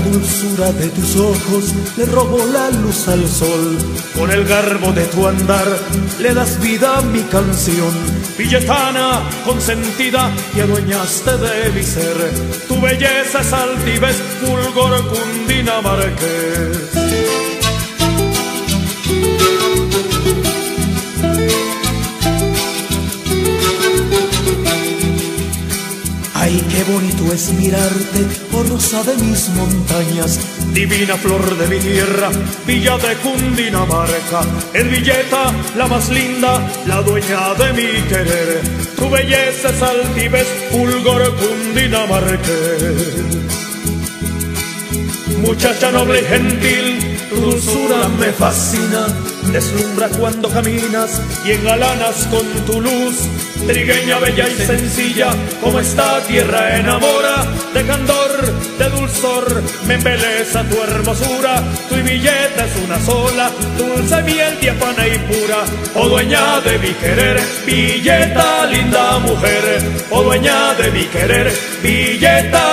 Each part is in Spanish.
dulzura de tus ojos le robó la luz al sol. Con el garbo de tu andar le das vida a mi canción. Villetana, consentida, y adueñaste de mi ser. Tu belleza es altivez, fulgor cundinamarqués. Ay, qué bonito es mirarte, oh rosa de mis montañas, divina flor de mi tierra, villa de Cundinamarca, en Villeta, la más linda, la dueña de mi querer. Tu belleza es altivez, fulgor cundinamarqués. Muchacha noble y gentil, tu dulzura me fascina, deslumbra cuando caminas y engalanas con tu luz. Trigueña bella y sencilla, como esta tierra enamora, de candor, de dulzor, me embeleza tu hermosura. Tu billeta es una sola, dulce miel, diafana y pura. Oh dueña de mi querer, billeta linda mujer. Oh dueña de mi querer, billeta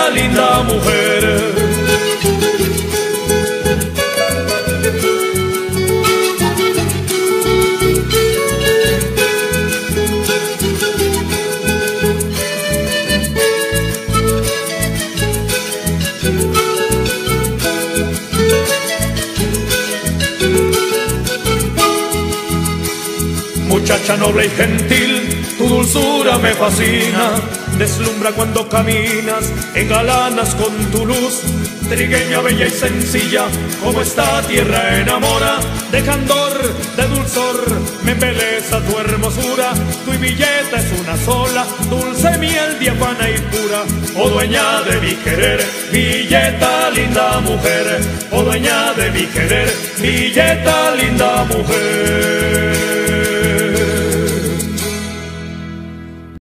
Muchacha noble y gentil, tu dulzura me fascina, deslumbra cuando caminas, engalanas con tu luz, trigueña bella y sencilla, como esta tierra enamora, de candor, de dulzor, me embeleza tu hermosura, tu billeta es una sola, dulce miel, diafana y pura, oh dueña de mi querer, billeta linda mujer, oh dueña de mi querer, billeta linda mujer.